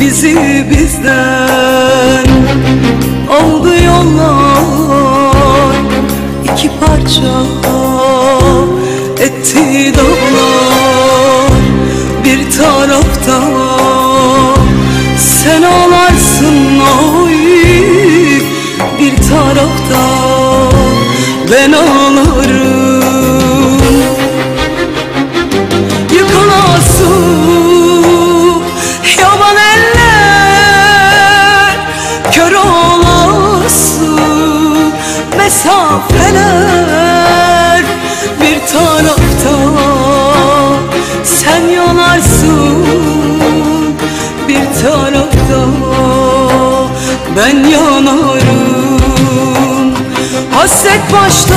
gitti bizden. Oldu yollar iki parça Etti dağlar. Bir tarafta Sen ağlarsın oy. Bir tarafta Ben ağlarım mesafeler. Bir tarafta sen yanarsın Bir tarafta ben yanarım. Hasret başta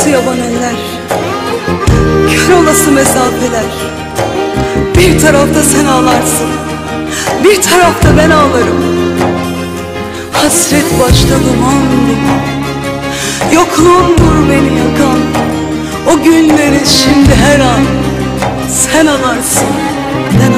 Yıkılası yaban eller? Kör olası mesafeler. Bir tarafta sen ağlarsın. Bir tarafta ben ağlarım. Hasret başta duman duman. Yokluğundur beni yakan. O günleri şimdi her an Sen ağlarsın Ben